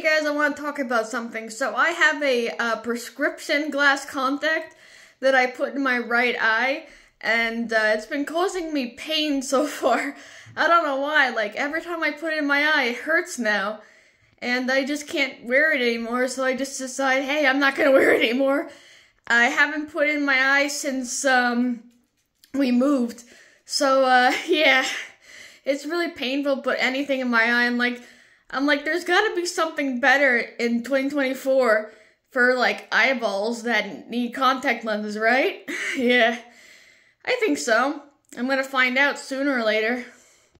Hey guys, I want to talk about something. So I have a uh, prescription glass contact that I put in my right eye, and uh, it's been causing me pain so far. I don't know why. Like every time I put it in my eye, it hurts now, and I just can't wear it anymore. So I just decide, hey, I'm not gonna wear it anymore. I haven't put it in my eye since um we moved. So uh, yeah, it's really painful. to Put anything in my eye. I'm like I'm like, there's gotta be something better in 2024 for like eyeballs that need contact lenses, right? yeah, I think so. I'm gonna find out sooner or later.